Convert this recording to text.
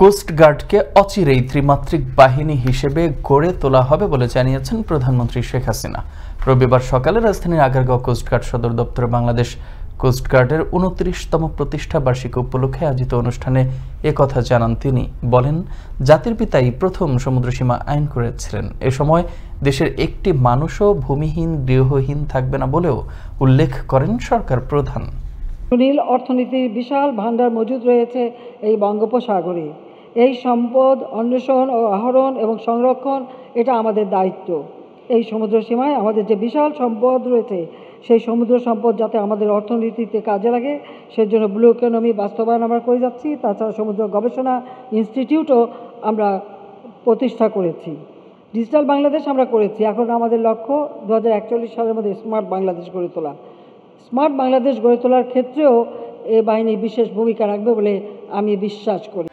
কোস্টগার্ডকে অচিরেই ত্রিমাত্রিক বাহিনী হিসেবে গড়ে তোলা হবে বলে জানিয়েছেন প্রধানমন্ত্রী শেখ হাসিনা। রবিবার সকালে রাজধানীর আগারগাঁও কোস্টগার্ড সদর দপ্তরে বাংলাদেশ কোস্টগার্ডের উনত্রিশতম প্রতিষ্ঠা বার্ষিকী উপলক্ষে আয়োজিত অনুষ্ঠানে একথা জানান তিনি। বলেন, জাতির পিতাই প্রথম সমুদ্রসীমা আইন করেছিলেন। এ সময় দেশের একটি মানুষও ভূমিহীন, গৃহহীন থাকবে না বলেও উল্লেখ করেন সরকার প্রধান। সুনীল অর্থনীতির বিশাল ভাণ্ডার মজুদ রয়েছে এই বঙ্গোপসাগরে। এই সম্পদ অন্বেষণ ও আহরণ এবং সংরক্ষণ, এটা আমাদের দায়িত্ব। এই সমুদ্র সীমায় আমাদের যে বিশাল সম্পদ রয়েছে, সেই সমুদ্র সম্পদ যাতে আমাদের অর্থনীতিতে কাজে লাগে, সেজন্য ব্লু ইকোনমি বাস্তবায়ন আমরা করে যাচ্ছি। তাছাড়া সমুদ্র গবেষণা ইনস্টিটিউটও আমরা প্রতিষ্ঠা করেছি। ডিজিটাল বাংলাদেশ আমরা করেছি। এখন আমাদের লক্ষ্য দু হাজার একচল্লিশ সালের মধ্যে স্মার্ট বাংলাদেশ গড়ে তোলা। স্মার্ট বাংলাদেশ গড়ে তোলার ক্ষেত্রেও এ বাহিনী বিশেষ ভূমিকা রাখবে বলে আমি বিশ্বাস করি।